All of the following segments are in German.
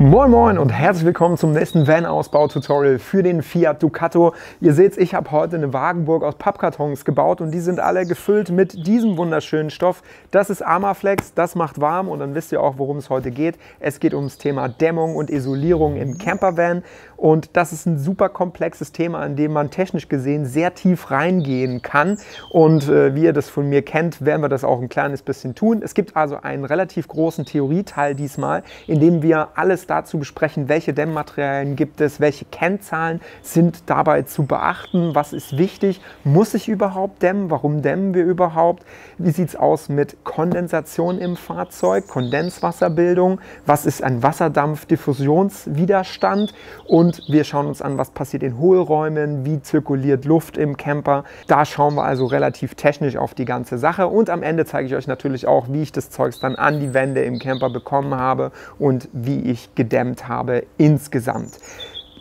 Moin Moin und herzlich willkommen zum nächsten Van-Ausbau-Tutorial für den Fiat Ducato. Ihr seht, ich habe heute eine Wagenburg aus Pappkartons gebaut und die sind alle gefüllt mit diesem wunderschönen Stoff. Das ist Armaflex, das macht warm und dann wisst ihr auch, worum es heute geht. Es geht ums Thema Dämmung und Isolierung im Campervan und das ist ein super komplexes Thema, in dem man technisch gesehen sehr tief reingehen kann und äh, wie ihr das von mir kennt, werden wir das auch ein kleines bisschen tun. Es gibt also einen relativ großen Theorieteil diesmal, in dem wir alles dazu besprechen, welche Dämmmaterialien gibt es, welche Kennzahlen sind dabei zu beachten, was ist wichtig, muss ich überhaupt dämmen, warum dämmen wir überhaupt, wie sieht es aus mit Kondensation im Fahrzeug, Kondenswasserbildung, was ist ein Wasserdampfdiffusionswiderstand und wir schauen uns an, was passiert in Hohlräumen, wie zirkuliert Luft im Camper. Da schauen wir also relativ technisch auf die ganze Sache und am Ende zeige ich euch natürlich auch, wie ich das Zeugs dann an die Wände im Camper bekommen habe und wie ich gedämmt habe insgesamt.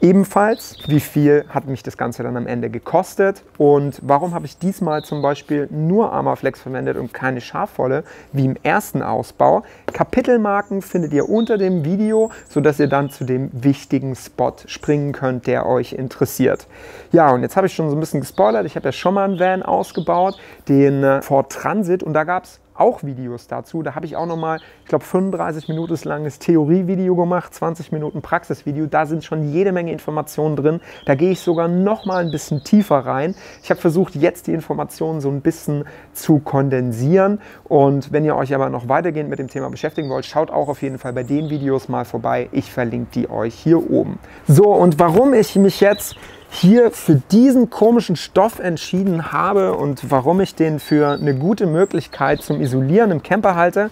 Ebenfalls, wie viel hat mich das Ganze dann am Ende gekostet und warum habe ich diesmal zum Beispiel nur Armaflex verwendet und keine Schafwolle wie im ersten Ausbau. Kapitelmarken findet ihr unter dem Video, sodass ihr dann zu dem wichtigen Spot springen könnt, der euch interessiert. Ja, und jetzt habe ich schon so ein bisschen gespoilert. Ich habe ja schon mal einen Van ausgebaut, den äh, Ford Transit und da gab es auch Videos dazu. Da habe ich auch nochmal, ich glaube, 35 Minuten langes Theorievideo gemacht, 20 Minuten Praxisvideo. Da sind schon jede Menge Informationen drin. Da gehe ich sogar nochmal ein bisschen tiefer rein. Ich habe versucht, jetzt die Informationen so ein bisschen zu kondensieren. Und wenn ihr euch aber noch weitergehend mit dem Thema beschäftigen wollt, schaut auch auf jeden Fall bei den Videos mal vorbei. Ich verlinke die euch hier oben. So, und warum ich mich jetzt hier für diesen komischen Stoff entschieden habe und warum ich den für eine gute Möglichkeit zum Isolieren im Camper halte,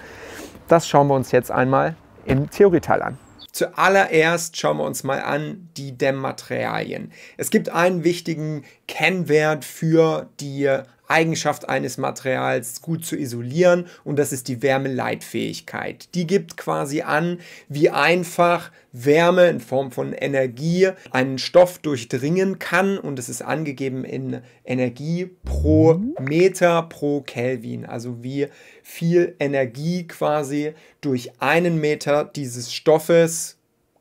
das schauen wir uns jetzt einmal im Theorieteil an. Zuallererst schauen wir uns mal an die Dämmmaterialien. Es gibt einen wichtigen Kennwert für die Eigenschaft eines Materials gut zu isolieren und das ist die Wärmeleitfähigkeit. Die gibt quasi an, wie einfach Wärme in Form von Energie einen Stoff durchdringen kann und es ist angegeben in Energie pro Meter pro Kelvin, also wie viel Energie quasi durch einen Meter dieses Stoffes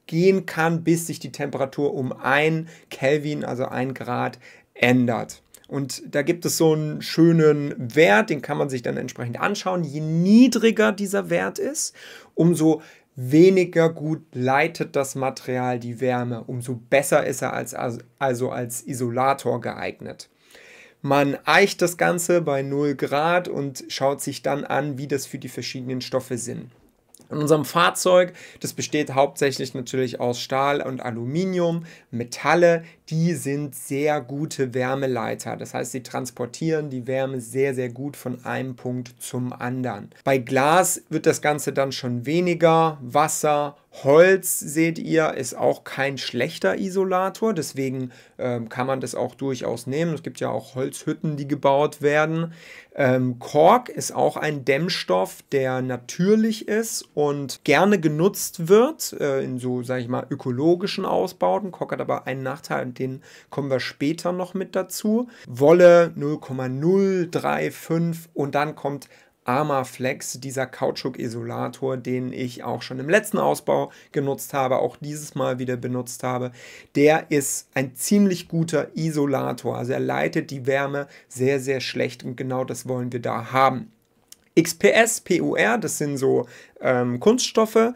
gehen kann, bis sich die Temperatur um ein Kelvin, also ein Grad, ändert. Und da gibt es so einen schönen Wert, den kann man sich dann entsprechend anschauen. Je niedriger dieser Wert ist, umso weniger gut leitet das Material die Wärme, umso besser ist er als, also als Isolator geeignet. Man eicht das Ganze bei 0 Grad und schaut sich dann an, wie das für die verschiedenen Stoffe sind. In unserem Fahrzeug, das besteht hauptsächlich natürlich aus Stahl und Aluminium, Metalle, die sind sehr gute Wärmeleiter. Das heißt, sie transportieren die Wärme sehr, sehr gut von einem Punkt zum anderen. Bei Glas wird das Ganze dann schon weniger. Wasser, Holz, seht ihr, ist auch kein schlechter Isolator, deswegen ähm, kann man das auch durchaus nehmen. Es gibt ja auch Holzhütten, die gebaut werden. Ähm, Kork ist auch ein Dämmstoff, der natürlich ist und gerne genutzt wird äh, in so, sage ich mal, ökologischen Ausbauten. Kork hat aber einen Nachteil, den kommen wir später noch mit dazu. Wolle 0,035 und dann kommt Armaflex, dieser Kautschuk-Isolator, den ich auch schon im letzten Ausbau genutzt habe, auch dieses Mal wieder benutzt habe, der ist ein ziemlich guter Isolator. Also er leitet die Wärme sehr, sehr schlecht und genau das wollen wir da haben. XPS, PUR, das sind so ähm, Kunststoffe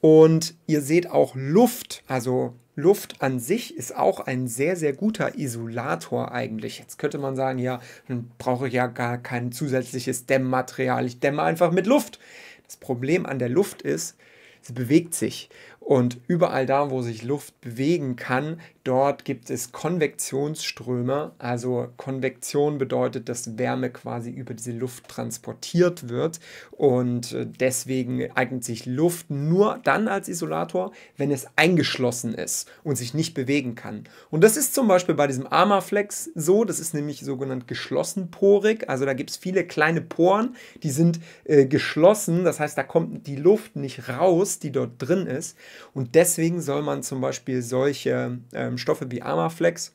und ihr seht auch Luft, also Luft an sich ist auch ein sehr, sehr guter Isolator eigentlich. Jetzt könnte man sagen, ja, dann brauche ich ja gar kein zusätzliches Dämmmaterial. Ich dämme einfach mit Luft. Das Problem an der Luft ist, sie bewegt sich. Und überall da, wo sich Luft bewegen kann, dort gibt es Konvektionsströme. Also Konvektion bedeutet, dass Wärme quasi über diese Luft transportiert wird. Und äh, deswegen eignet sich Luft nur dann als Isolator, wenn es eingeschlossen ist und sich nicht bewegen kann. Und das ist zum Beispiel bei diesem Armaflex so. Das ist nämlich sogenannt geschlossenporig. Also da gibt es viele kleine Poren, die sind äh, geschlossen. Das heißt, da kommt die Luft nicht raus, die dort drin ist. Und deswegen soll man zum Beispiel solche ähm, Stoffe wie Armaflex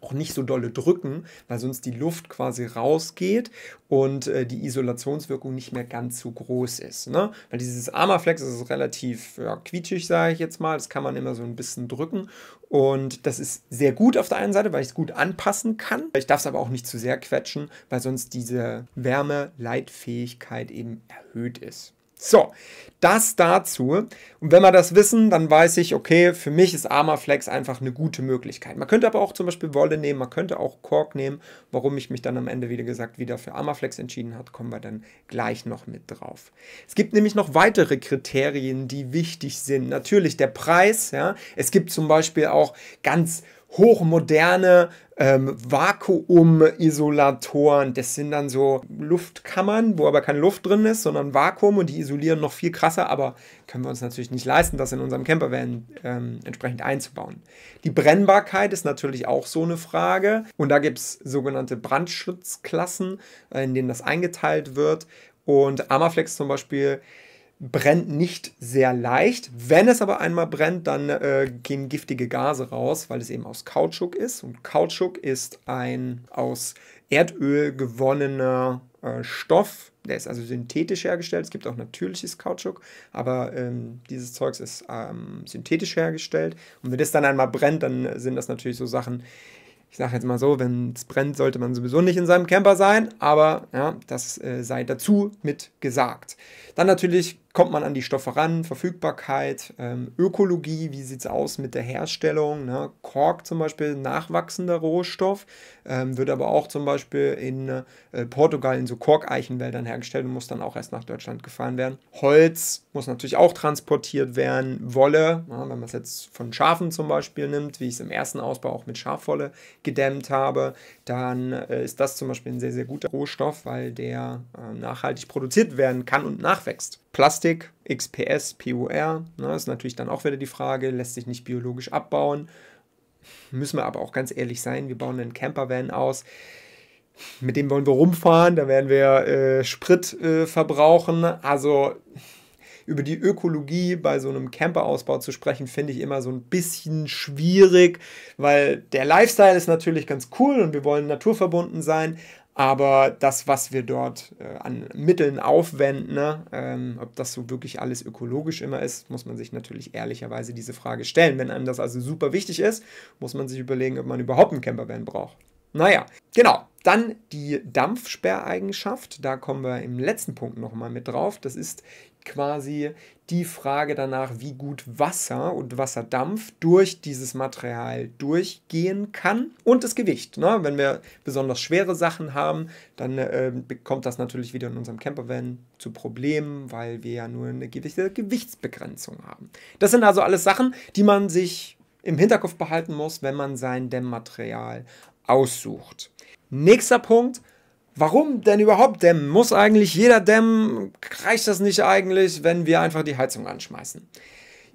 auch nicht so dolle drücken, weil sonst die Luft quasi rausgeht und äh, die Isolationswirkung nicht mehr ganz so groß ist. Ne? Weil dieses Armaflex ist relativ ja, quietschig, sage ich jetzt mal. Das kann man immer so ein bisschen drücken. Und das ist sehr gut auf der einen Seite, weil ich es gut anpassen kann. Ich darf es aber auch nicht zu sehr quetschen, weil sonst diese Wärmeleitfähigkeit eben erhöht ist. So, das dazu. Und wenn wir das wissen, dann weiß ich, okay, für mich ist Armaflex einfach eine gute Möglichkeit. Man könnte aber auch zum Beispiel Wolle nehmen, man könnte auch Kork nehmen. Warum ich mich dann am Ende, wie gesagt, wieder für Armaflex entschieden habe, kommen wir dann gleich noch mit drauf. Es gibt nämlich noch weitere Kriterien, die wichtig sind. Natürlich der Preis, ja. Es gibt zum Beispiel auch ganz hochmoderne ähm, Vakuumisolatoren. Das sind dann so Luftkammern, wo aber keine Luft drin ist, sondern Vakuum und die isolieren noch viel krasser, aber können wir uns natürlich nicht leisten, das in unserem Campervan ähm, entsprechend einzubauen. Die Brennbarkeit ist natürlich auch so eine Frage und da gibt es sogenannte Brandschutzklassen, äh, in denen das eingeteilt wird. Und Amaflex zum Beispiel brennt nicht sehr leicht. Wenn es aber einmal brennt, dann äh, gehen giftige Gase raus, weil es eben aus Kautschuk ist. Und Kautschuk ist ein aus Erdöl gewonnener äh, Stoff. Der ist also synthetisch hergestellt. Es gibt auch natürliches Kautschuk, aber ähm, dieses Zeugs ist ähm, synthetisch hergestellt. Und wenn das dann einmal brennt, dann sind das natürlich so Sachen, ich sage jetzt mal so, wenn es brennt, sollte man sowieso nicht in seinem Camper sein, aber ja, das äh, sei dazu mit gesagt. Dann natürlich kommt man an die Stoffe ran, Verfügbarkeit, ähm, Ökologie, wie sieht es aus mit der Herstellung. Ne? Kork zum Beispiel, nachwachsender Rohstoff, ähm, wird aber auch zum Beispiel in äh, Portugal in so Korkeichenwäldern hergestellt und muss dann auch erst nach Deutschland gefahren werden. Holz muss natürlich auch transportiert werden, Wolle, ja, wenn man es jetzt von Schafen zum Beispiel nimmt, wie ich es im ersten Ausbau auch mit Schafwolle gedämmt habe, dann äh, ist das zum Beispiel ein sehr, sehr guter Rohstoff, weil der äh, nachhaltig produziert werden kann und nachwächst. Plastik, XPS, PUR, ne, ist natürlich dann auch wieder die Frage, lässt sich nicht biologisch abbauen. Müssen wir aber auch ganz ehrlich sein, wir bauen einen Campervan aus. Mit dem wollen wir rumfahren, da werden wir äh, Sprit äh, verbrauchen. Also über die Ökologie bei so einem Camperausbau zu sprechen, finde ich immer so ein bisschen schwierig, weil der Lifestyle ist natürlich ganz cool und wir wollen naturverbunden sein, aber das, was wir dort äh, an Mitteln aufwenden, ne, ähm, ob das so wirklich alles ökologisch immer ist, muss man sich natürlich ehrlicherweise diese Frage stellen. Wenn einem das also super wichtig ist, muss man sich überlegen, ob man überhaupt einen Campervan braucht. Naja, genau. Dann die Dampfsperreigenschaft. Da kommen wir im letzten Punkt nochmal mit drauf. Das ist quasi die Frage danach, wie gut Wasser und Wasserdampf durch dieses Material durchgehen kann und das Gewicht. Ne? Wenn wir besonders schwere Sachen haben, dann äh, kommt das natürlich wieder in unserem Campervan zu Problemen, weil wir ja nur eine gewisse Gewichtsbegrenzung haben. Das sind also alles Sachen, die man sich im Hinterkopf behalten muss, wenn man sein Dämmmaterial aussucht. Nächster Punkt, Warum denn überhaupt dämmen? Muss eigentlich jeder dämmen? Reicht das nicht eigentlich, wenn wir einfach die Heizung anschmeißen?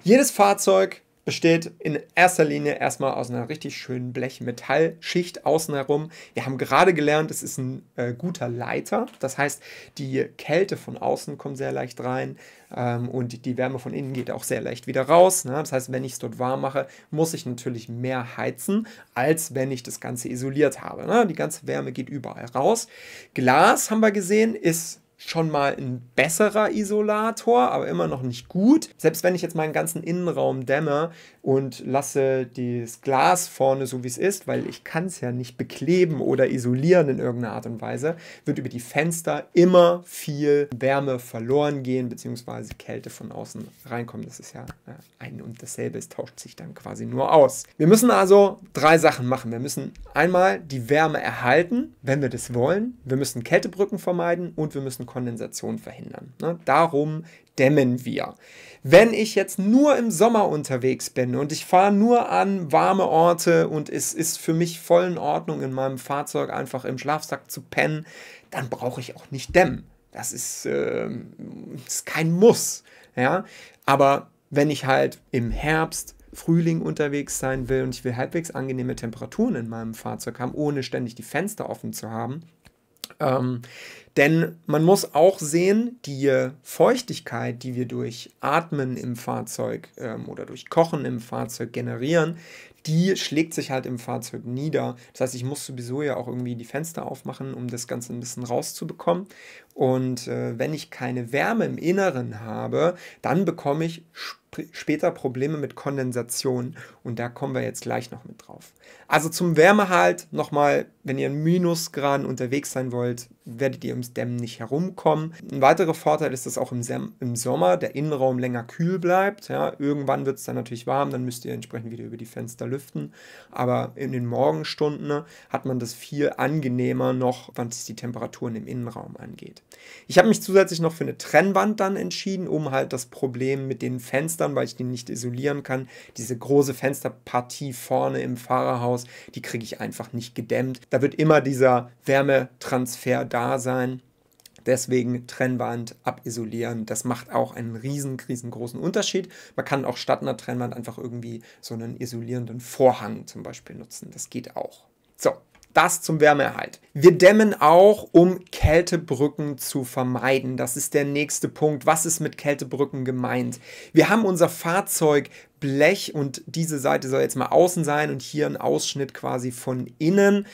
Jedes Fahrzeug besteht in erster Linie erstmal aus einer richtig schönen Blech-Metallschicht außen herum. Wir haben gerade gelernt, es ist ein äh, guter Leiter. Das heißt, die Kälte von außen kommt sehr leicht rein ähm, und die Wärme von innen geht auch sehr leicht wieder raus. Ne? Das heißt, wenn ich es dort warm mache, muss ich natürlich mehr heizen, als wenn ich das Ganze isoliert habe. Ne? Die ganze Wärme geht überall raus. Glas, haben wir gesehen, ist schon mal ein besserer Isolator, aber immer noch nicht gut. Selbst wenn ich jetzt meinen ganzen Innenraum dämme und lasse das Glas vorne so wie es ist, weil ich kann es ja nicht bekleben oder isolieren in irgendeiner Art und Weise, wird über die Fenster immer viel Wärme verloren gehen, beziehungsweise Kälte von außen reinkommen. Das ist ja äh, ein und dasselbe, es tauscht sich dann quasi nur aus. Wir müssen also drei Sachen machen. Wir müssen einmal die Wärme erhalten, wenn wir das wollen. Wir müssen Kältebrücken vermeiden und wir müssen Kondensation verhindern. Ne? Darum dämmen wir. Wenn ich jetzt nur im Sommer unterwegs bin und ich fahre nur an warme Orte und es ist für mich voll in Ordnung, in meinem Fahrzeug einfach im Schlafsack zu pennen, dann brauche ich auch nicht dämmen. Das ist, äh, ist kein Muss. Ja? Aber wenn ich halt im Herbst Frühling unterwegs sein will und ich will halbwegs angenehme Temperaturen in meinem Fahrzeug haben, ohne ständig die Fenster offen zu haben, ähm, Denn man muss auch sehen, die Feuchtigkeit, die wir durch Atmen im Fahrzeug ähm, oder durch Kochen im Fahrzeug generieren, die schlägt sich halt im Fahrzeug nieder. Das heißt, ich muss sowieso ja auch irgendwie die Fenster aufmachen, um das Ganze ein bisschen rauszubekommen. Und äh, wenn ich keine Wärme im Inneren habe, dann bekomme ich später Probleme mit Kondensation und da kommen wir jetzt gleich noch mit drauf. Also zum Wärmehalt nochmal, wenn ihr in Minusgraden unterwegs sein wollt, werdet ihr ums Dämmen nicht herumkommen. Ein weiterer Vorteil ist, dass auch im, im Sommer der Innenraum länger kühl bleibt. Ja, irgendwann wird es dann natürlich warm, dann müsst ihr entsprechend wieder über die Fenster lüften. Aber in den Morgenstunden ne, hat man das viel angenehmer noch, was die Temperaturen im Innenraum angeht. Ich habe mich zusätzlich noch für eine Trennwand dann entschieden, um halt das Problem mit den Fenstern, weil ich die nicht isolieren kann, diese große Fensterpartie vorne im Fahrerhaus, die kriege ich einfach nicht gedämmt. Da wird immer dieser Wärmetransfer da sein. Deswegen Trennwand abisolieren. Das macht auch einen riesen, riesengroßen Unterschied. Man kann auch statt einer Trennwand einfach irgendwie so einen isolierenden Vorhang zum Beispiel nutzen. Das geht auch. So, das zum Wärmeerhalt. Wir dämmen auch, um Kältebrücken zu vermeiden. Das ist der nächste Punkt. Was ist mit Kältebrücken gemeint? Wir haben unser Fahrzeug Blech und diese Seite soll jetzt mal außen sein und hier ein Ausschnitt quasi von innen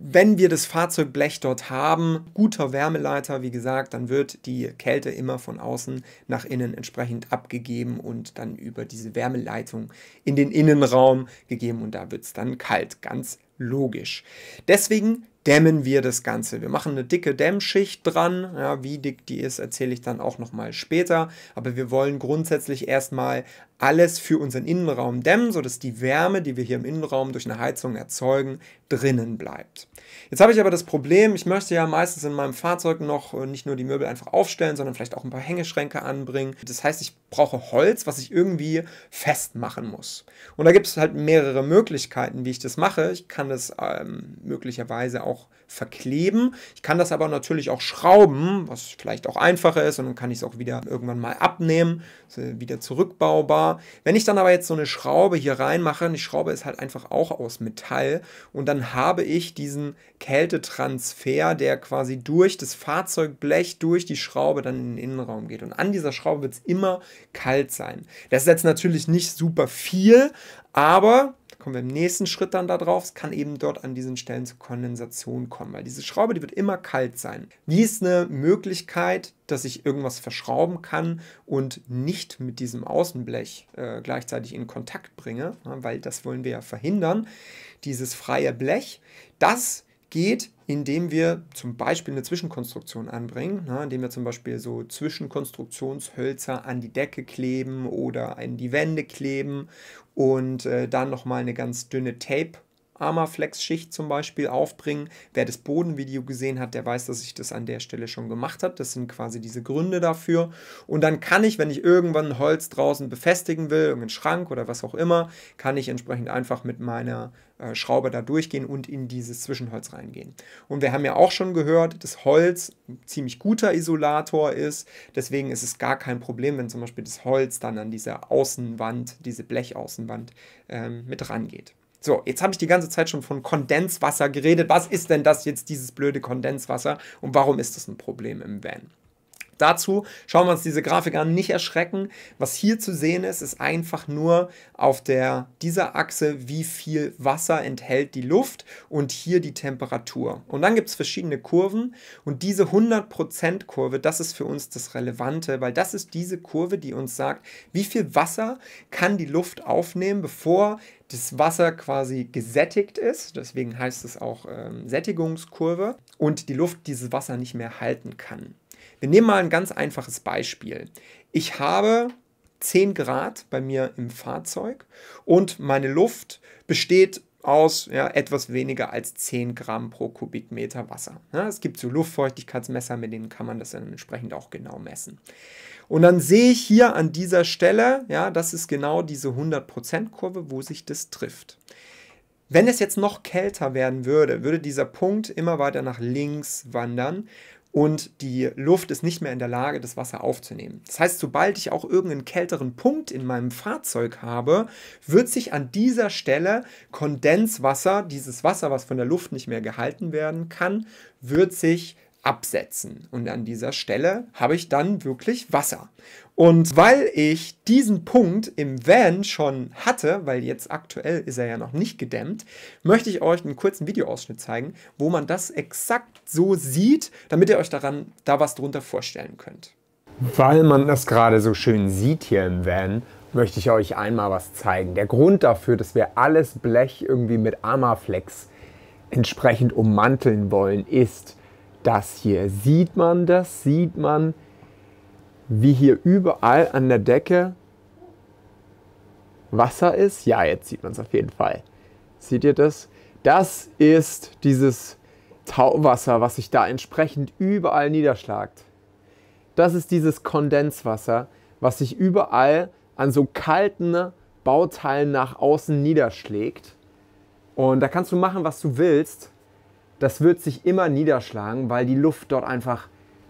wenn wir das Fahrzeugblech dort haben, guter Wärmeleiter, wie gesagt, dann wird die Kälte immer von außen nach innen entsprechend abgegeben und dann über diese Wärmeleitung in den Innenraum gegeben und da wird es dann kalt, ganz logisch. Deswegen dämmen wir das Ganze. Wir machen eine dicke Dämmschicht dran. Ja, wie dick die ist, erzähle ich dann auch nochmal später. Aber wir wollen grundsätzlich erstmal alles für unseren Innenraum dämmen, sodass die Wärme, die wir hier im Innenraum durch eine Heizung erzeugen, drinnen bleibt. Jetzt habe ich aber das Problem, ich möchte ja meistens in meinem Fahrzeug noch äh, nicht nur die Möbel einfach aufstellen, sondern vielleicht auch ein paar Hängeschränke anbringen. Das heißt, ich brauche Holz, was ich irgendwie festmachen muss. Und da gibt es halt mehrere Möglichkeiten, wie ich das mache. Ich kann das ähm, möglicherweise auch verkleben. Ich kann das aber natürlich auch schrauben, was vielleicht auch einfacher ist und dann kann ich es auch wieder irgendwann mal abnehmen, wieder zurückbaubar. Wenn ich dann aber jetzt so eine Schraube hier reinmache, die Schraube ist halt einfach auch aus Metall und dann habe ich diesen Kältetransfer, der quasi durch das Fahrzeugblech, durch die Schraube dann in den Innenraum geht. Und an dieser Schraube wird es immer kalt sein. Das ist jetzt natürlich nicht super viel, aber kommen wir im nächsten Schritt dann da drauf, es kann eben dort an diesen Stellen zu Kondensation kommen, weil diese Schraube, die wird immer kalt sein. Wie ist eine Möglichkeit, dass ich irgendwas verschrauben kann und nicht mit diesem Außenblech äh, gleichzeitig in Kontakt bringe, weil das wollen wir ja verhindern, dieses freie Blech, das geht, indem wir zum Beispiel eine Zwischenkonstruktion anbringen, ne, indem wir zum Beispiel so Zwischenkonstruktionshölzer an die Decke kleben oder an die Wände kleben und äh, dann nochmal eine ganz dünne Tape Armaflex-Schicht zum Beispiel aufbringen. Wer das Bodenvideo gesehen hat, der weiß, dass ich das an der Stelle schon gemacht habe. Das sind quasi diese Gründe dafür. Und dann kann ich, wenn ich irgendwann Holz draußen befestigen will, irgendeinen Schrank oder was auch immer, kann ich entsprechend einfach mit meiner äh, Schraube da durchgehen und in dieses Zwischenholz reingehen. Und wir haben ja auch schon gehört, dass Holz ein ziemlich guter Isolator ist. Deswegen ist es gar kein Problem, wenn zum Beispiel das Holz dann an diese Außenwand, diese Blechaußenwand ähm, mit rangeht. So, jetzt habe ich die ganze Zeit schon von Kondenswasser geredet. Was ist denn das jetzt, dieses blöde Kondenswasser und warum ist das ein Problem im Van? Dazu schauen wir uns diese Grafik an, nicht erschrecken. Was hier zu sehen ist, ist einfach nur auf der, dieser Achse, wie viel Wasser enthält die Luft und hier die Temperatur. Und dann gibt es verschiedene Kurven und diese 100% Kurve, das ist für uns das Relevante, weil das ist diese Kurve, die uns sagt, wie viel Wasser kann die Luft aufnehmen, bevor das Wasser quasi gesättigt ist, deswegen heißt es auch ähm, Sättigungskurve, und die Luft dieses Wasser nicht mehr halten kann. Wir nehmen mal ein ganz einfaches Beispiel. Ich habe 10 Grad bei mir im Fahrzeug und meine Luft besteht aus ja, etwas weniger als 10 Gramm pro Kubikmeter Wasser. Ja, es gibt so Luftfeuchtigkeitsmesser, mit denen kann man das dann entsprechend auch genau messen. Und dann sehe ich hier an dieser Stelle, ja, das ist genau diese 100%-Kurve, wo sich das trifft. Wenn es jetzt noch kälter werden würde, würde dieser Punkt immer weiter nach links wandern und die Luft ist nicht mehr in der Lage, das Wasser aufzunehmen. Das heißt, sobald ich auch irgendeinen kälteren Punkt in meinem Fahrzeug habe, wird sich an dieser Stelle Kondenswasser, dieses Wasser, was von der Luft nicht mehr gehalten werden kann, wird sich absetzen. Und an dieser Stelle habe ich dann wirklich Wasser. Und weil ich diesen Punkt im Van schon hatte, weil jetzt aktuell ist er ja noch nicht gedämmt, möchte ich euch einen kurzen Videoausschnitt zeigen, wo man das exakt so sieht, damit ihr euch daran da was drunter vorstellen könnt. Weil man das gerade so schön sieht hier im Van, möchte ich euch einmal was zeigen. Der Grund dafür, dass wir alles Blech irgendwie mit Armaflex entsprechend ummanteln wollen, ist, das hier. Sieht man das? Sieht man, wie hier überall an der Decke Wasser ist? Ja, jetzt sieht man es auf jeden Fall. Seht ihr das? Das ist dieses Tauwasser, was sich da entsprechend überall niederschlagt. Das ist dieses Kondenswasser, was sich überall an so kalten Bauteilen nach außen niederschlägt. Und da kannst du machen, was du willst. Das wird sich immer niederschlagen, weil die Luft dort einfach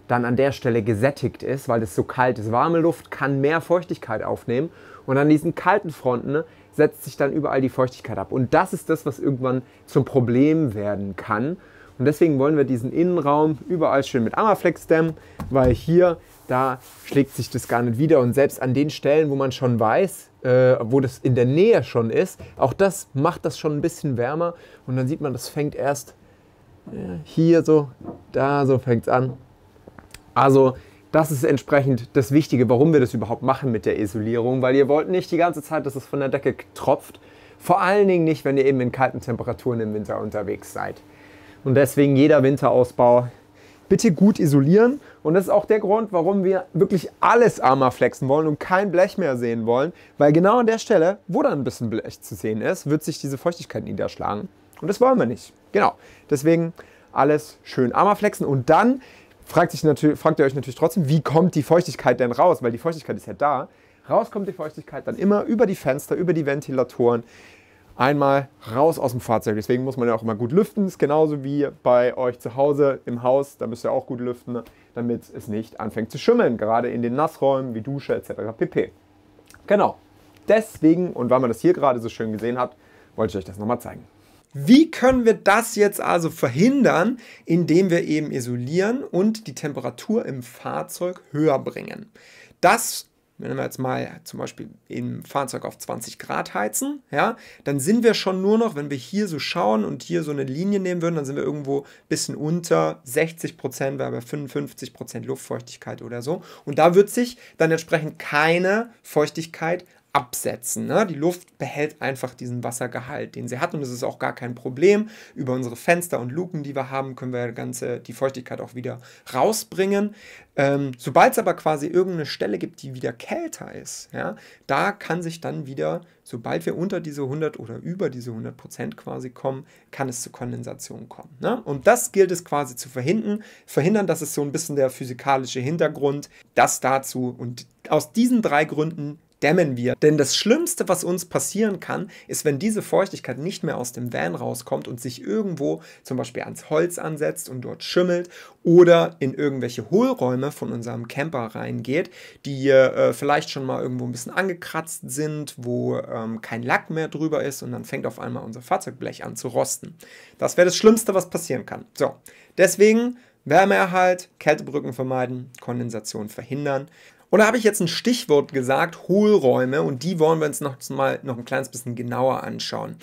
dann an der Stelle gesättigt ist, weil es so kalt ist. Warme Luft kann mehr Feuchtigkeit aufnehmen und an diesen kalten Fronten setzt sich dann überall die Feuchtigkeit ab. Und das ist das, was irgendwann zum Problem werden kann. Und deswegen wollen wir diesen Innenraum überall schön mit Amaflex dämmen, weil hier, da schlägt sich das gar nicht wieder. Und selbst an den Stellen, wo man schon weiß, äh, wo das in der Nähe schon ist, auch das macht das schon ein bisschen wärmer. Und dann sieht man, das fängt erst äh, hier so, da so fängt es an. Also das ist entsprechend das Wichtige, warum wir das überhaupt machen mit der Isolierung, weil ihr wollt nicht die ganze Zeit, dass es von der Decke tropft. Vor allen Dingen nicht, wenn ihr eben in kalten Temperaturen im Winter unterwegs seid. Und deswegen jeder Winterausbau bitte gut isolieren. Und das ist auch der Grund, warum wir wirklich alles armer flexen wollen und kein Blech mehr sehen wollen. Weil genau an der Stelle, wo dann ein bisschen Blech zu sehen ist, wird sich diese Feuchtigkeit niederschlagen. Und das wollen wir nicht. Genau. Deswegen alles schön armer flexen. Und dann fragt, sich fragt ihr euch natürlich trotzdem, wie kommt die Feuchtigkeit denn raus? Weil die Feuchtigkeit ist ja da. Raus kommt die Feuchtigkeit dann immer über die Fenster, über die Ventilatoren, einmal raus aus dem Fahrzeug. Deswegen muss man ja auch immer gut lüften. Das ist genauso wie bei euch zu Hause im Haus. Da müsst ihr auch gut lüften, damit es nicht anfängt zu schimmeln. Gerade in den Nassräumen wie Dusche etc. pp. Genau. Deswegen, und weil man das hier gerade so schön gesehen hat, wollte ich euch das nochmal zeigen. Wie können wir das jetzt also verhindern, indem wir eben isolieren und die Temperatur im Fahrzeug höher bringen? Das wenn wir jetzt mal zum Beispiel im Fahrzeug auf 20 Grad heizen, ja, dann sind wir schon nur noch, wenn wir hier so schauen und hier so eine Linie nehmen würden, dann sind wir irgendwo ein bisschen unter 60 Prozent, weil bei 55 Prozent Luftfeuchtigkeit oder so. Und da wird sich dann entsprechend keine Feuchtigkeit absetzen. Ne? Die Luft behält einfach diesen Wassergehalt, den sie hat und es ist auch gar kein Problem. Über unsere Fenster und Luken, die wir haben, können wir ganze, die Feuchtigkeit auch wieder rausbringen. Ähm, Sobald es aber quasi irgendeine Stelle gibt, die wieder kälter ist, ja, da kann sich dann wieder, sobald wir unter diese 100 oder über diese 100 Prozent quasi kommen, kann es zu Kondensation kommen. Ne? Und das gilt es quasi zu verhindern. Verhindern, das ist so ein bisschen der physikalische Hintergrund. Das dazu und aus diesen drei Gründen dämmen wir. Denn das Schlimmste, was uns passieren kann, ist, wenn diese Feuchtigkeit nicht mehr aus dem Van rauskommt und sich irgendwo zum Beispiel ans Holz ansetzt und dort schimmelt oder in irgendwelche Hohlräume von unserem Camper reingeht, die äh, vielleicht schon mal irgendwo ein bisschen angekratzt sind, wo ähm, kein Lack mehr drüber ist und dann fängt auf einmal unser Fahrzeugblech an zu rosten. Das wäre das Schlimmste, was passieren kann. So, deswegen Wärmeerhalt, Kältebrücken vermeiden, Kondensation verhindern. Und da habe ich jetzt ein Stichwort gesagt, Hohlräume, und die wollen wir uns noch mal noch ein kleines bisschen genauer anschauen.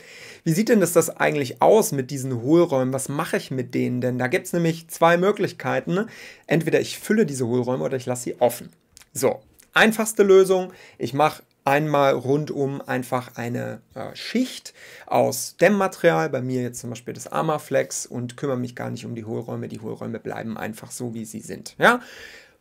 Wie sieht denn das, das eigentlich aus mit diesen Hohlräumen? Was mache ich mit denen denn? Da gibt es nämlich zwei Möglichkeiten. Entweder ich fülle diese Hohlräume oder ich lasse sie offen. So, einfachste Lösung, ich mache einmal rundum einfach eine äh, Schicht aus Dämmmaterial, bei mir jetzt zum Beispiel das Armaflex und kümmere mich gar nicht um die Hohlräume. Die Hohlräume bleiben einfach so, wie sie sind. Ja?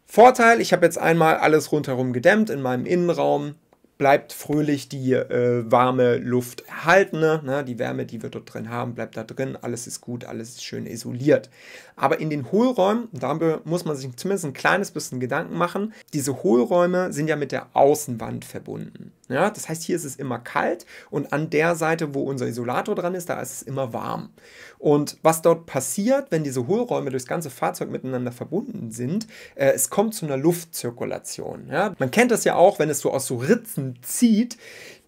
Vorteil, ich habe jetzt einmal alles rundherum gedämmt in meinem Innenraum bleibt fröhlich die äh, warme Luft erhalten. Ne? Die Wärme, die wir dort drin haben, bleibt da drin. Alles ist gut, alles ist schön isoliert. Aber in den Hohlräumen, da muss man sich zumindest ein kleines bisschen Gedanken machen, diese Hohlräume sind ja mit der Außenwand verbunden. Ja? Das heißt, hier ist es immer kalt und an der Seite, wo unser Isolator dran ist, da ist es immer warm. Und was dort passiert, wenn diese Hohlräume durchs ganze Fahrzeug miteinander verbunden sind, äh, es kommt zu einer Luftzirkulation. Ja? Man kennt das ja auch, wenn es so aus so Ritzen zieht,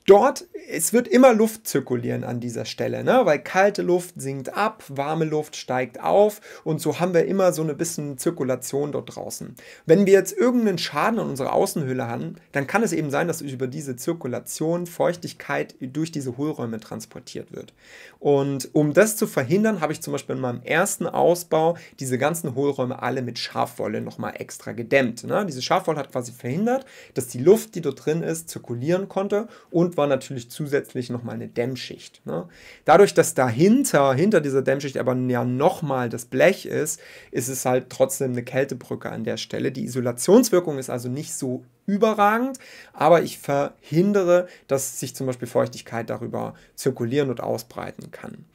dort, es wird immer Luft zirkulieren an dieser Stelle, ne? weil kalte Luft sinkt ab, warme Luft steigt auf und so haben wir immer so eine bisschen Zirkulation dort draußen. Wenn wir jetzt irgendeinen Schaden an unserer Außenhülle haben, dann kann es eben sein, dass über diese Zirkulation Feuchtigkeit durch diese Hohlräume transportiert wird. Und um das zu verhindern, habe ich zum Beispiel in meinem ersten Ausbau diese ganzen Hohlräume alle mit Schafwolle nochmal extra gedämmt. Ne? Diese Schafwolle hat quasi verhindert, dass die Luft, die dort drin ist, zirkulieren konnte und war natürlich zusätzlich nochmal eine Dämmschicht. Ne? Dadurch, dass dahinter, hinter dieser Dämmschicht aber ja nochmal das Blech ist, ist es halt trotzdem eine Kältebrücke an der Stelle. Die Isolationswirkung ist also nicht so überragend, aber ich verhindere, dass sich zum Beispiel Feuchtigkeit darüber zirkulieren und ausbreiten kann.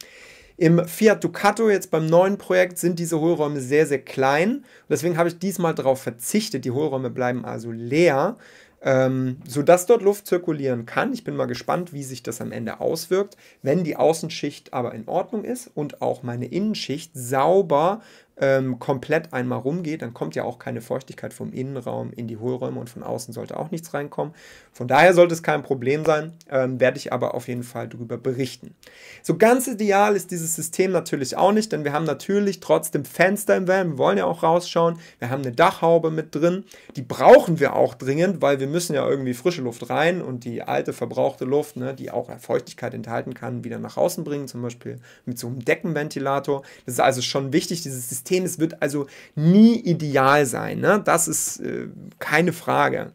Im Fiat Ducato, jetzt beim neuen Projekt, sind diese Hohlräume sehr, sehr klein. deswegen habe ich diesmal darauf verzichtet. Die Hohlräume bleiben also leer ähm, sodass dort Luft zirkulieren kann. Ich bin mal gespannt, wie sich das am Ende auswirkt. Wenn die Außenschicht aber in Ordnung ist und auch meine Innenschicht sauber ähm, komplett einmal rumgeht, dann kommt ja auch keine Feuchtigkeit vom Innenraum in die Hohlräume und von außen sollte auch nichts reinkommen. Von daher sollte es kein Problem sein, ähm, werde ich aber auf jeden Fall darüber berichten. So ganz ideal ist dieses System natürlich auch nicht, denn wir haben natürlich trotzdem Fenster im Van, wir wollen ja auch rausschauen, wir haben eine Dachhaube mit drin, die brauchen wir auch dringend, weil wir müssen ja irgendwie frische Luft rein und die alte verbrauchte Luft, ne, die auch Feuchtigkeit enthalten kann, wieder nach außen bringen, zum Beispiel mit so einem Deckenventilator. Das ist also schon wichtig, dieses System System. Es wird also nie ideal sein. Ne? Das ist äh, keine Frage.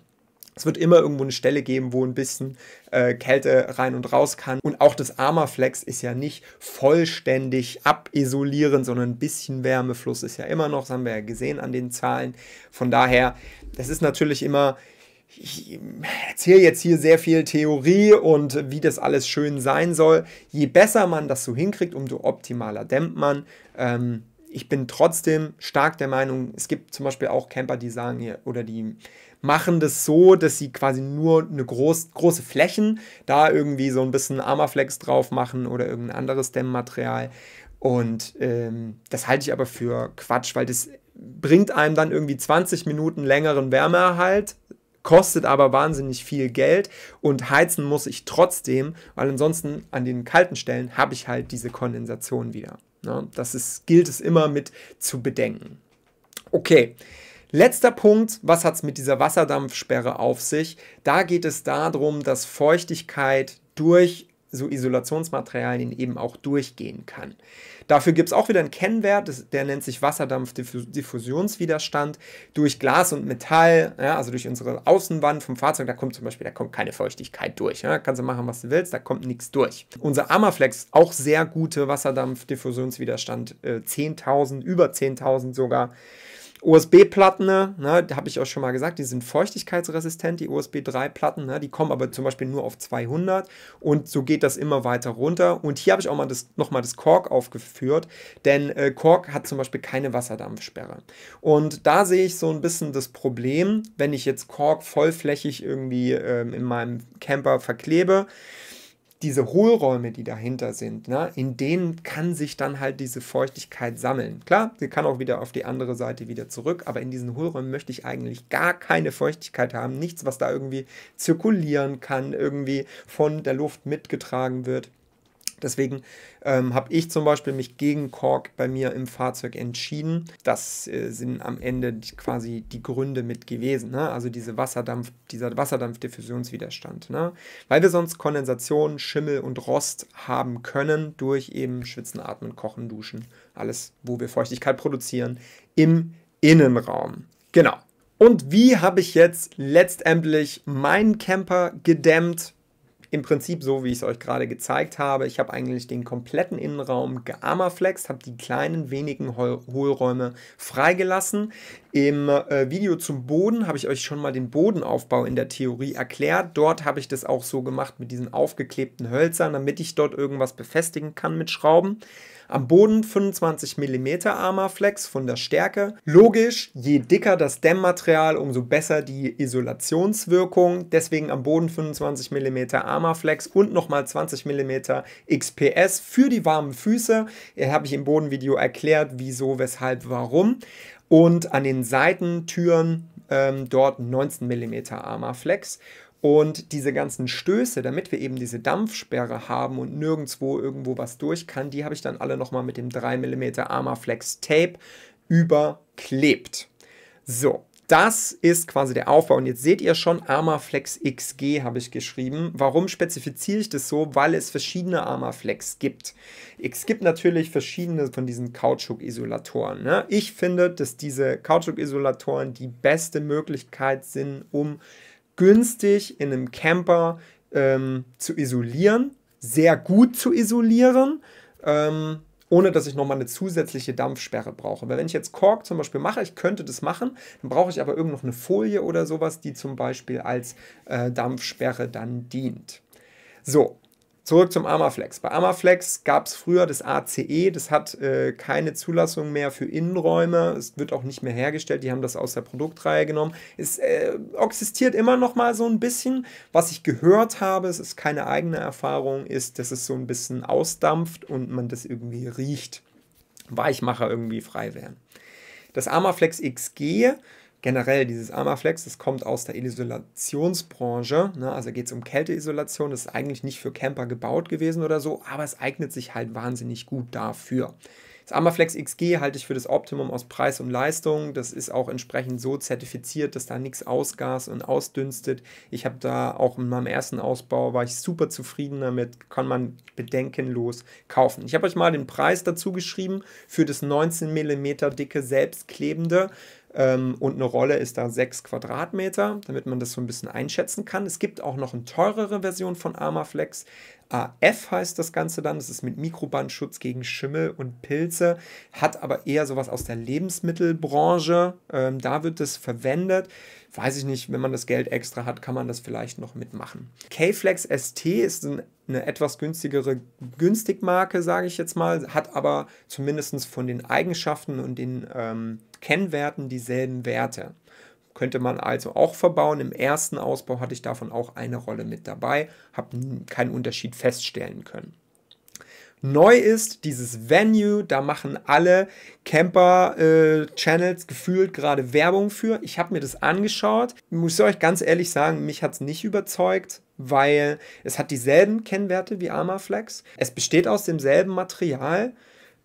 Es wird immer irgendwo eine Stelle geben, wo ein bisschen äh, Kälte rein und raus kann. Und auch das Armaflex ist ja nicht vollständig abisolierend, sondern ein bisschen Wärmefluss ist ja immer noch, das haben wir ja gesehen an den Zahlen. Von daher, das ist natürlich immer ich erzähle jetzt hier sehr viel Theorie und wie das alles schön sein soll. Je besser man das so hinkriegt, umso optimaler dämmt man. Ähm, ich bin trotzdem stark der Meinung, es gibt zum Beispiel auch Camper, die sagen hier, oder die machen das so, dass sie quasi nur eine groß, große Flächen da irgendwie so ein bisschen Armaflex drauf machen oder irgendein anderes Dämmmaterial. Und ähm, das halte ich aber für Quatsch, weil das bringt einem dann irgendwie 20 Minuten längeren Wärmeerhalt, kostet aber wahnsinnig viel Geld und heizen muss ich trotzdem, weil ansonsten an den kalten Stellen habe ich halt diese Kondensation wieder. Ne? Das ist, gilt es immer mit zu bedenken. Okay. Letzter Punkt, was hat es mit dieser Wasserdampfsperre auf sich? Da geht es darum, dass Feuchtigkeit durch so Isolationsmaterialien eben auch durchgehen kann. Dafür gibt es auch wieder einen Kennwert, der nennt sich Wasserdampfdiffusionswiderstand durch Glas und Metall, ja, also durch unsere Außenwand vom Fahrzeug, da kommt zum Beispiel, da kommt keine Feuchtigkeit durch. Ja. Kannst du machen, was du willst, da kommt nichts durch. Unser Amaflex, auch sehr gute Wasserdampfdiffusionswiderstand, äh, 10.000, über 10.000 sogar. USB-Platten, ne, da habe ich auch schon mal gesagt, die sind feuchtigkeitsresistent, die USB 3-Platten, ne, die kommen aber zum Beispiel nur auf 200 und so geht das immer weiter runter. Und hier habe ich auch mal das, nochmal das Kork aufgeführt, denn äh, Kork hat zum Beispiel keine Wasserdampfsperre. Und da sehe ich so ein bisschen das Problem, wenn ich jetzt Kork vollflächig irgendwie ähm, in meinem Camper verklebe, diese Hohlräume, die dahinter sind, ne, in denen kann sich dann halt diese Feuchtigkeit sammeln. Klar, sie kann auch wieder auf die andere Seite wieder zurück, aber in diesen Hohlräumen möchte ich eigentlich gar keine Feuchtigkeit haben. Nichts, was da irgendwie zirkulieren kann, irgendwie von der Luft mitgetragen wird. Deswegen ähm, habe ich zum Beispiel mich gegen Kork bei mir im Fahrzeug entschieden. Das äh, sind am Ende die, quasi die Gründe mit gewesen. Ne? Also diese Wasserdampf, dieser Wasserdampfdiffusionswiderstand. Ne? Weil wir sonst Kondensation, Schimmel und Rost haben können durch eben Schwitzen, Atmen, Kochen, Duschen. Alles, wo wir Feuchtigkeit produzieren im Innenraum. Genau. Und wie habe ich jetzt letztendlich meinen Camper gedämmt? Im Prinzip so, wie ich es euch gerade gezeigt habe. Ich habe eigentlich den kompletten Innenraum gearmaflext, habe die kleinen wenigen Hohlräume freigelassen. Im äh, Video zum Boden habe ich euch schon mal den Bodenaufbau in der Theorie erklärt. Dort habe ich das auch so gemacht mit diesen aufgeklebten Hölzern, damit ich dort irgendwas befestigen kann mit Schrauben. Am Boden 25 mm Armaflex von der Stärke. Logisch, je dicker das Dämmmaterial, umso besser die Isolationswirkung. Deswegen am Boden 25 mm Armaflex und nochmal 20 mm XPS für die warmen Füße. Hier habe ich im Bodenvideo erklärt, wieso, weshalb, warum. Und an den Seitentüren ähm, dort 19 mm Armaflex. Und diese ganzen Stöße, damit wir eben diese Dampfsperre haben und nirgendwo irgendwo was durch kann, die habe ich dann alle nochmal mit dem 3 mm Armaflex Tape überklebt. So, das ist quasi der Aufbau. Und jetzt seht ihr schon, Armaflex XG habe ich geschrieben. Warum spezifiziere ich das so? Weil es verschiedene Armaflex gibt. Es gibt natürlich verschiedene von diesen Kautschuk-Isolatoren. Ne? Ich finde, dass diese Kautschuk-Isolatoren die beste Möglichkeit sind, um günstig in einem Camper ähm, zu isolieren, sehr gut zu isolieren. Ähm, ohne dass ich nochmal eine zusätzliche Dampfsperre brauche. Weil wenn ich jetzt Kork zum Beispiel mache, ich könnte das machen, dann brauche ich aber irgend noch eine Folie oder sowas, die zum Beispiel als äh, Dampfsperre dann dient. So, Zurück zum Armaflex. Bei Armaflex gab es früher das ACE, das hat äh, keine Zulassung mehr für Innenräume, es wird auch nicht mehr hergestellt, die haben das aus der Produktreihe genommen. Es äh, existiert immer noch mal so ein bisschen. Was ich gehört habe, es ist keine eigene Erfahrung, ist, dass es so ein bisschen ausdampft und man das irgendwie riecht. Weichmacher irgendwie frei werden. Das Armaflex XG generell dieses Armaflex, das kommt aus der Isolationsbranche, ne? also geht es um Kälteisolation, das ist eigentlich nicht für Camper gebaut gewesen oder so, aber es eignet sich halt wahnsinnig gut dafür. Das Armaflex XG halte ich für das Optimum aus Preis und Leistung. Das ist auch entsprechend so zertifiziert, dass da nichts ausgas und ausdünstet. Ich habe da auch in meinem ersten Ausbau, war ich super zufrieden damit, kann man bedenkenlos kaufen. Ich habe euch mal den Preis dazu geschrieben für das 19 mm dicke selbstklebende. Ähm, und eine Rolle ist da 6 Quadratmeter, damit man das so ein bisschen einschätzen kann. Es gibt auch noch eine teurere Version von Armaflex. AF heißt das Ganze dann. Das ist mit Mikrobandschutz gegen Schimmel und Pilze, hat aber eher sowas aus der Lebensmittelbranche. Ähm, da wird es verwendet. Weiß ich nicht, wenn man das Geld extra hat, kann man das vielleicht noch mitmachen. K-Flex ST ist ein, eine etwas günstigere Günstigmarke, sage ich jetzt mal, hat aber zumindest von den Eigenschaften und den ähm, Kennwerten dieselben Werte. Könnte man also auch verbauen. Im ersten Ausbau hatte ich davon auch eine Rolle mit dabei, habe keinen Unterschied feststellen können. Neu ist dieses Venue, da machen alle Camper-Channels äh, gefühlt gerade Werbung für. Ich habe mir das angeschaut. Ich muss euch ganz ehrlich sagen, mich hat es nicht überzeugt, weil es hat dieselben Kennwerte wie Armaflex. Es besteht aus demselben Material.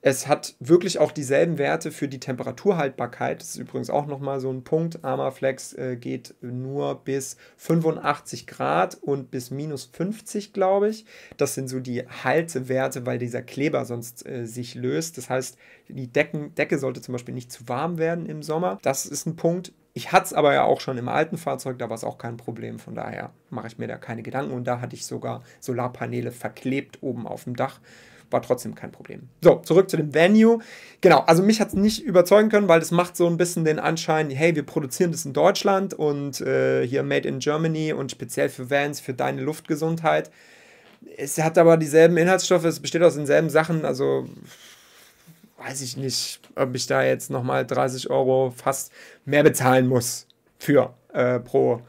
Es hat wirklich auch dieselben Werte für die Temperaturhaltbarkeit. Das ist übrigens auch nochmal so ein Punkt. Armaflex äh, geht nur bis 85 Grad und bis minus 50, glaube ich. Das sind so die Haltewerte, weil dieser Kleber sonst äh, sich löst. Das heißt, die Decken, Decke sollte zum Beispiel nicht zu warm werden im Sommer. Das ist ein Punkt. Ich hatte es aber ja auch schon im alten Fahrzeug, da war es auch kein Problem. Von daher mache ich mir da keine Gedanken. Und da hatte ich sogar Solarpaneele verklebt oben auf dem Dach war trotzdem kein Problem. So, zurück zu dem Venue. Genau, also mich hat es nicht überzeugen können, weil das macht so ein bisschen den Anschein, hey, wir produzieren das in Deutschland und äh, hier Made in Germany und speziell für Vans, für deine Luftgesundheit. Es hat aber dieselben Inhaltsstoffe, es besteht aus denselben Sachen, also weiß ich nicht, ob ich da jetzt nochmal 30 Euro fast mehr bezahlen muss für äh, pro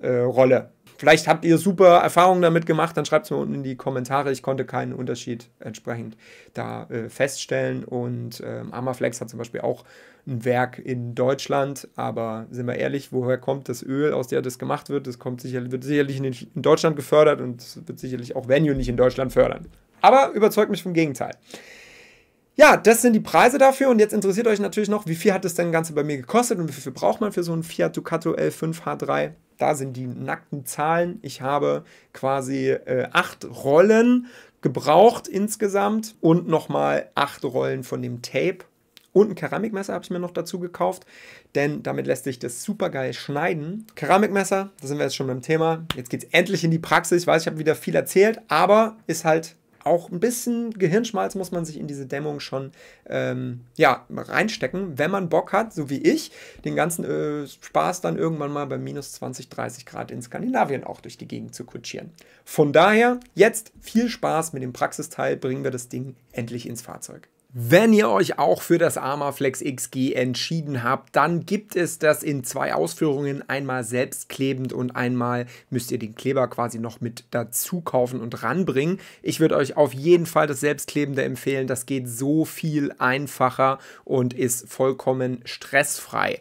äh, Rolle. Vielleicht habt ihr super Erfahrungen damit gemacht, dann schreibt es mir unten in die Kommentare. Ich konnte keinen Unterschied entsprechend da äh, feststellen. Und ähm, Amaflex hat zum Beispiel auch ein Werk in Deutschland, aber sind wir ehrlich, woher kommt das Öl, aus der das gemacht wird? Das kommt sicher, wird sicherlich nicht in Deutschland gefördert und wird sicherlich auch Venue nicht in Deutschland fördern. Aber überzeugt mich vom Gegenteil. Ja, das sind die Preise dafür und jetzt interessiert euch natürlich noch, wie viel hat das denn Ganze bei mir gekostet und wie viel braucht man für so einen Fiat Ducato L5 H3? Da sind die nackten Zahlen. Ich habe quasi äh, acht Rollen gebraucht insgesamt und nochmal acht Rollen von dem Tape. Und ein Keramikmesser habe ich mir noch dazu gekauft, denn damit lässt sich das super geil schneiden. Keramikmesser, da sind wir jetzt schon beim Thema. Jetzt geht es endlich in die Praxis. Ich weiß, ich habe wieder viel erzählt, aber ist halt auch ein bisschen Gehirnschmalz muss man sich in diese Dämmung schon ähm, ja, reinstecken, wenn man Bock hat, so wie ich, den ganzen äh, Spaß dann irgendwann mal bei minus 20, 30 Grad in Skandinavien auch durch die Gegend zu kutschieren. Von daher, jetzt viel Spaß mit dem Praxisteil, bringen wir das Ding endlich ins Fahrzeug. Wenn ihr euch auch für das Armaflex XG entschieden habt, dann gibt es das in zwei Ausführungen, einmal selbstklebend und einmal müsst ihr den Kleber quasi noch mit dazu kaufen und ranbringen. Ich würde euch auf jeden Fall das selbstklebende empfehlen, das geht so viel einfacher und ist vollkommen stressfrei.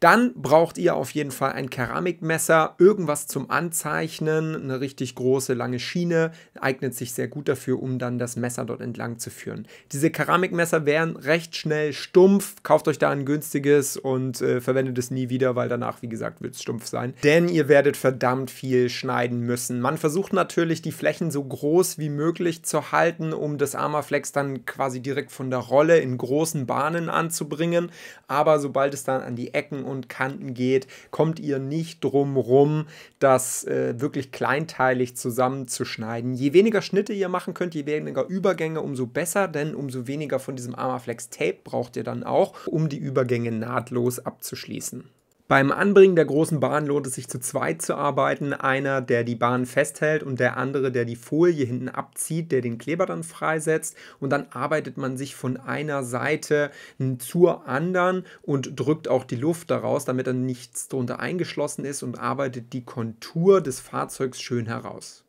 Dann braucht ihr auf jeden Fall ein Keramikmesser, irgendwas zum Anzeichnen, eine richtig große, lange Schiene, eignet sich sehr gut dafür, um dann das Messer dort entlang zu führen. Diese Keramikmesser wären recht schnell stumpf, kauft euch da ein günstiges und äh, verwendet es nie wieder, weil danach, wie gesagt, wird es stumpf sein. Denn ihr werdet verdammt viel schneiden müssen. Man versucht natürlich, die Flächen so groß wie möglich zu halten, um das Armaflex dann quasi direkt von der Rolle in großen Bahnen anzubringen. Aber sobald es dann an die Ecken und Kanten geht, kommt ihr nicht drum rum, das äh, wirklich kleinteilig zusammenzuschneiden. Je weniger Schnitte ihr machen könnt, je weniger Übergänge, umso besser, denn umso weniger von diesem Armaflex Tape braucht ihr dann auch, um die Übergänge nahtlos abzuschließen. Beim Anbringen der großen Bahn lohnt es sich zu zweit zu arbeiten. Einer, der die Bahn festhält und der andere, der die Folie hinten abzieht, der den Kleber dann freisetzt. Und dann arbeitet man sich von einer Seite zur anderen und drückt auch die Luft daraus, damit dann nichts drunter eingeschlossen ist und arbeitet die Kontur des Fahrzeugs schön heraus.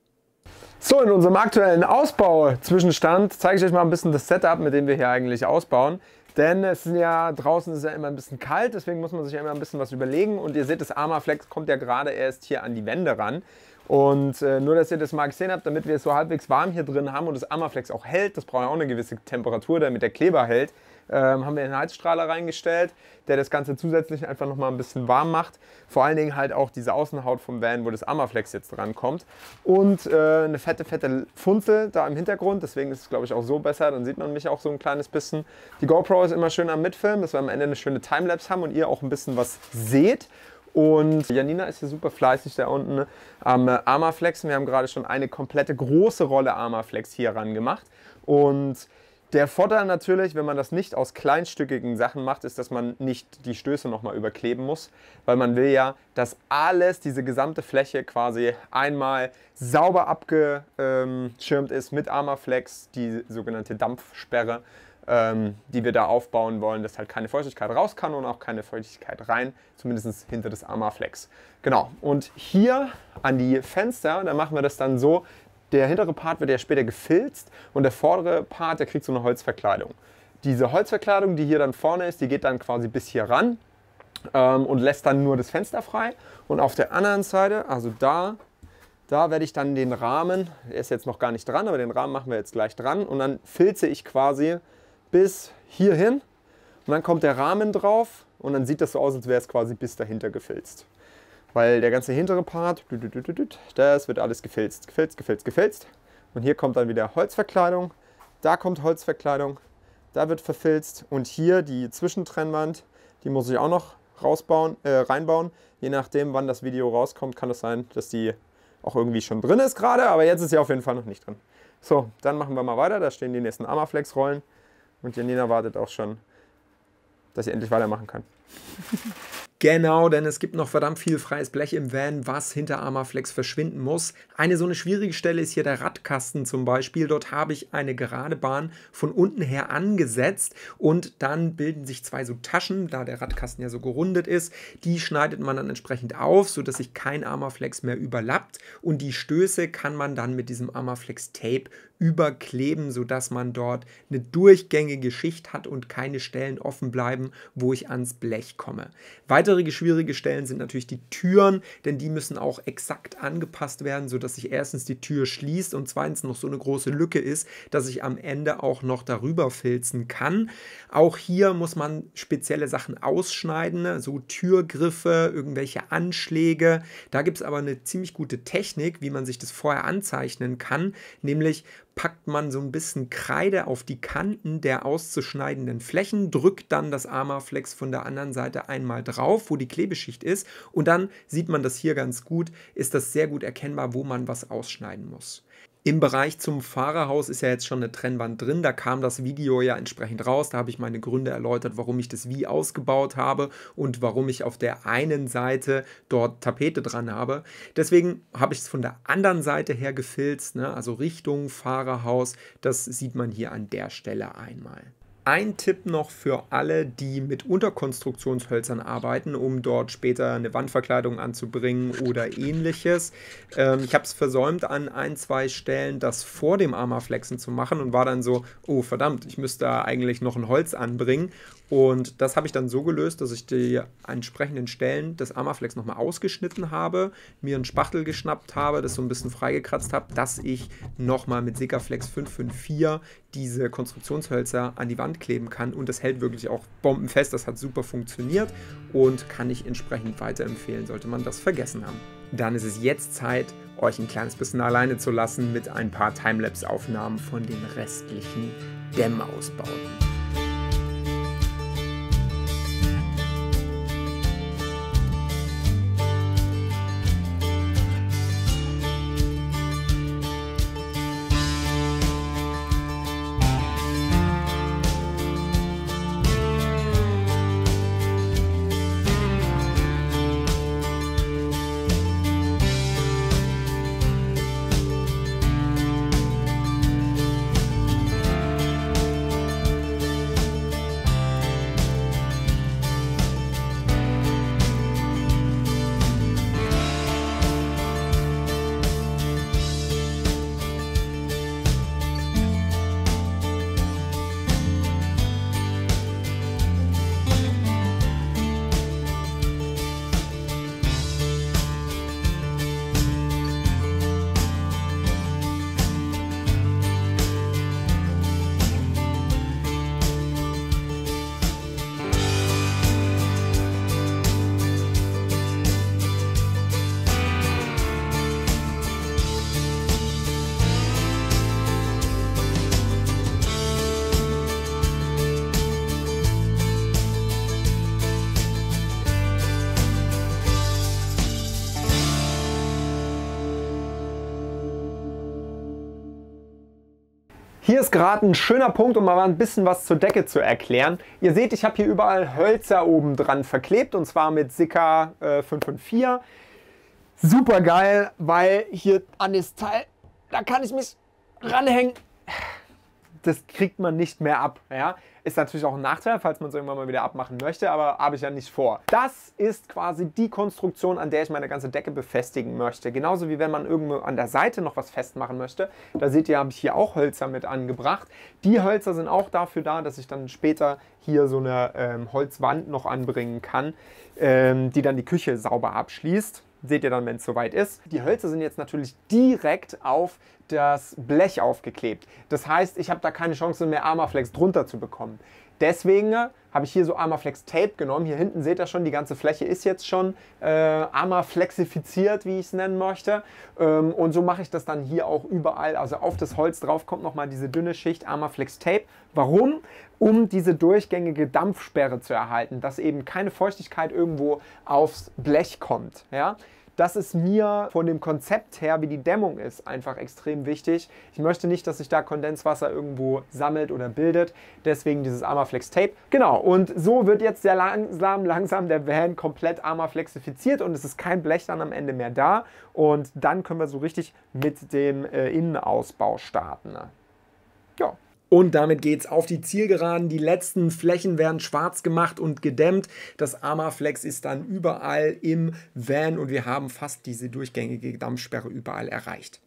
So, in unserem aktuellen Ausbau-Zwischenstand zeige ich euch mal ein bisschen das Setup, mit dem wir hier eigentlich ausbauen. Denn es ist ja draußen ist ja immer ein bisschen kalt, deswegen muss man sich ja immer ein bisschen was überlegen. Und ihr seht, das Armaflex kommt ja gerade erst hier an die Wände ran. Und äh, nur, dass ihr das mal gesehen habt, damit wir es so halbwegs warm hier drin haben und das Armaflex auch hält, das braucht ja auch eine gewisse Temperatur, damit der Kleber hält, ähm, haben wir einen Heizstrahler reingestellt, der das Ganze zusätzlich einfach nochmal ein bisschen warm macht. Vor allen Dingen halt auch diese Außenhaut vom Van, wo das Armaflex jetzt dran kommt. Und äh, eine fette, fette Funzel da im Hintergrund, deswegen ist es glaube ich auch so besser, dann sieht man mich auch so ein kleines bisschen. Die GoPro ist immer schön am Mitfilmen, dass wir am Ende eine schöne Timelapse haben und ihr auch ein bisschen was seht. Und Janina ist hier super fleißig da unten am äh, Armaflex. Wir haben gerade schon eine komplette große Rolle Armaflex hier ran gemacht. Und der Vorteil natürlich, wenn man das nicht aus kleinstückigen Sachen macht, ist, dass man nicht die Stöße nochmal überkleben muss, weil man will ja, dass alles, diese gesamte Fläche quasi einmal sauber abgeschirmt ist mit Armaflex, die sogenannte Dampfsperre ähm, die wir da aufbauen wollen, dass halt keine Feuchtigkeit raus kann und auch keine Feuchtigkeit rein, zumindest hinter das Armaflex. Genau, und hier an die Fenster, da machen wir das dann so, der hintere Part wird ja später gefilzt und der vordere Part, der kriegt so eine Holzverkleidung. Diese Holzverkleidung, die hier dann vorne ist, die geht dann quasi bis hier ran ähm, und lässt dann nur das Fenster frei. Und auf der anderen Seite, also da, da werde ich dann den Rahmen, der ist jetzt noch gar nicht dran, aber den Rahmen machen wir jetzt gleich dran und dann filze ich quasi bis hierhin und dann kommt der Rahmen drauf und dann sieht das so aus, als wäre es quasi bis dahinter gefilzt. Weil der ganze hintere Part, das wird alles gefilzt, gefilzt, gefilzt, gefilzt. Und hier kommt dann wieder Holzverkleidung, da kommt Holzverkleidung, da wird verfilzt und hier die Zwischentrennwand, die muss ich auch noch rausbauen, äh, reinbauen. Je nachdem, wann das Video rauskommt, kann es sein, dass die auch irgendwie schon drin ist gerade, aber jetzt ist sie auf jeden Fall noch nicht drin. So, dann machen wir mal weiter. Da stehen die nächsten Amaflex-Rollen. Und Janina wartet auch schon, dass sie endlich weitermachen kann. Genau, denn es gibt noch verdammt viel freies Blech im Van, was hinter Armaflex verschwinden muss. Eine so eine schwierige Stelle ist hier der Radkasten zum Beispiel. Dort habe ich eine gerade Bahn von unten her angesetzt und dann bilden sich zwei so Taschen, da der Radkasten ja so gerundet ist. Die schneidet man dann entsprechend auf, sodass sich kein Armaflex mehr überlappt und die Stöße kann man dann mit diesem Armaflex Tape überkleben, sodass man dort eine durchgängige Schicht hat und keine Stellen offen bleiben, wo ich ans Blech komme. Weitere schwierige Stellen sind natürlich die Türen, denn die müssen auch exakt angepasst werden, sodass sich erstens die Tür schließt und zweitens noch so eine große Lücke ist, dass ich am Ende auch noch darüber filzen kann. Auch hier muss man spezielle Sachen ausschneiden, so Türgriffe, irgendwelche Anschläge. Da gibt es aber eine ziemlich gute Technik, wie man sich das vorher anzeichnen kann, nämlich packt man so ein bisschen Kreide auf die Kanten der auszuschneidenden Flächen, drückt dann das Armaflex von der anderen Seite einmal drauf, wo die Klebeschicht ist und dann sieht man das hier ganz gut, ist das sehr gut erkennbar, wo man was ausschneiden muss. Im Bereich zum Fahrerhaus ist ja jetzt schon eine Trennwand drin. Da kam das Video ja entsprechend raus. Da habe ich meine Gründe erläutert, warum ich das wie ausgebaut habe und warum ich auf der einen Seite dort Tapete dran habe. Deswegen habe ich es von der anderen Seite her gefilzt, ne? also Richtung Fahrerhaus. Das sieht man hier an der Stelle einmal. Ein Tipp noch für alle, die mit Unterkonstruktionshölzern arbeiten, um dort später eine Wandverkleidung anzubringen oder ähnliches. Ähm, ich habe es versäumt, an ein, zwei Stellen das vor dem Armaflexen zu machen und war dann so, oh verdammt, ich müsste da eigentlich noch ein Holz anbringen. Und das habe ich dann so gelöst, dass ich die entsprechenden Stellen des Armaflex nochmal ausgeschnitten habe, mir einen Spachtel geschnappt habe, das so ein bisschen freigekratzt habe, dass ich nochmal mit Sikaflex 554 diese Konstruktionshölzer an die Wand kleben kann. Und das hält wirklich auch bombenfest. Das hat super funktioniert und kann ich entsprechend weiterempfehlen, sollte man das vergessen haben. Dann ist es jetzt Zeit, euch ein kleines bisschen alleine zu lassen mit ein paar Timelapse-Aufnahmen von den restlichen Dämmausbauten. Hier ist gerade ein schöner Punkt, um mal ein bisschen was zur Decke zu erklären. Ihr seht, ich habe hier überall Hölzer oben dran verklebt und zwar mit Sika äh, 554. Super geil, weil hier an das Teil, da kann ich mich ranhängen. Das kriegt man nicht mehr ab. Ja? Ist natürlich auch ein Nachteil, falls man es irgendwann mal wieder abmachen möchte, aber habe ich ja nicht vor. Das ist quasi die Konstruktion, an der ich meine ganze Decke befestigen möchte. Genauso wie wenn man irgendwo an der Seite noch was festmachen möchte. Da seht ihr, habe ich hier auch Hölzer mit angebracht. Die Hölzer sind auch dafür da, dass ich dann später hier so eine ähm, Holzwand noch anbringen kann, ähm, die dann die Küche sauber abschließt. Seht ihr dann, wenn es soweit ist. Die Hölzer sind jetzt natürlich direkt auf das Blech aufgeklebt. Das heißt, ich habe da keine Chance mehr Armaflex drunter zu bekommen. Deswegen habe ich hier so Armaflex Tape genommen. Hier hinten seht ihr schon, die ganze Fläche ist jetzt schon äh, Armaflexifiziert, wie ich es nennen möchte. Ähm, und so mache ich das dann hier auch überall. Also auf das Holz drauf kommt nochmal diese dünne Schicht Armaflex Tape. Warum? Um diese durchgängige Dampfsperre zu erhalten, dass eben keine Feuchtigkeit irgendwo aufs Blech kommt. Ja? Das ist mir von dem Konzept her, wie die Dämmung ist, einfach extrem wichtig. Ich möchte nicht, dass sich da Kondenswasser irgendwo sammelt oder bildet. Deswegen dieses Armaflex Tape. Genau, und so wird jetzt sehr langsam, langsam der Van komplett armaflexifiziert und es ist kein Blech dann am Ende mehr da. Und dann können wir so richtig mit dem äh, Innenausbau starten. Ja. Und damit geht es auf die Zielgeraden. Die letzten Flächen werden schwarz gemacht und gedämmt. Das Armaflex ist dann überall im Van und wir haben fast diese durchgängige Dampfsperre überall erreicht.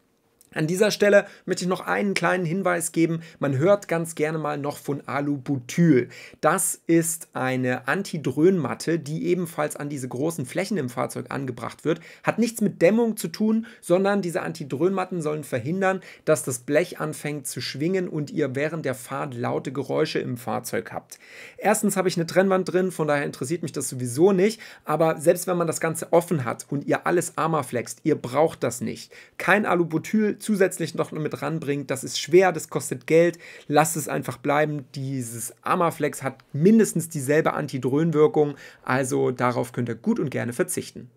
An dieser Stelle möchte ich noch einen kleinen Hinweis geben. Man hört ganz gerne mal noch von Alubutyl. Das ist eine Antidröhnmatte, die ebenfalls an diese großen Flächen im Fahrzeug angebracht wird. Hat nichts mit Dämmung zu tun, sondern diese Antidröhnmatten sollen verhindern, dass das Blech anfängt zu schwingen und ihr während der Fahrt laute Geräusche im Fahrzeug habt. Erstens habe ich eine Trennwand drin, von daher interessiert mich das sowieso nicht. Aber selbst wenn man das Ganze offen hat und ihr alles armerflext, ihr braucht das nicht. Kein Alubutyl zusätzlich noch mit ranbringt. Das ist schwer, das kostet Geld. Lasst es einfach bleiben. Dieses Amaflex hat mindestens dieselbe Antidröhnwirkung. Also darauf könnt ihr gut und gerne verzichten.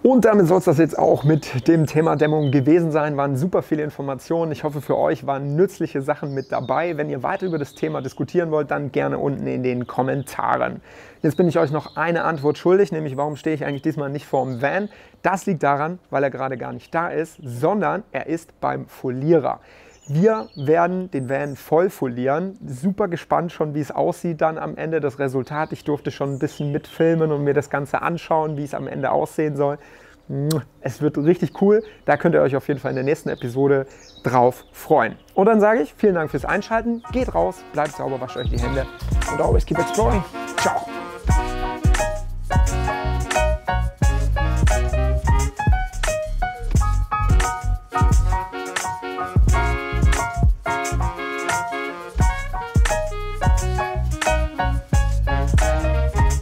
Und damit soll es das jetzt auch mit dem Thema Dämmung gewesen sein. Waren super viele Informationen. Ich hoffe, für euch waren nützliche Sachen mit dabei. Wenn ihr weiter über das Thema diskutieren wollt, dann gerne unten in den Kommentaren. Jetzt bin ich euch noch eine Antwort schuldig, nämlich warum stehe ich eigentlich diesmal nicht vor dem Van? Das liegt daran, weil er gerade gar nicht da ist, sondern er ist beim Folierer. Wir werden den Van voll folieren. Super gespannt schon, wie es aussieht dann am Ende, das Resultat. Ich durfte schon ein bisschen mitfilmen und mir das Ganze anschauen, wie es am Ende aussehen soll. Es wird richtig cool. Da könnt ihr euch auf jeden Fall in der nächsten Episode drauf freuen. Und dann sage ich vielen Dank fürs Einschalten. Geht raus, bleibt sauber, wascht euch die Hände und always keep exploring.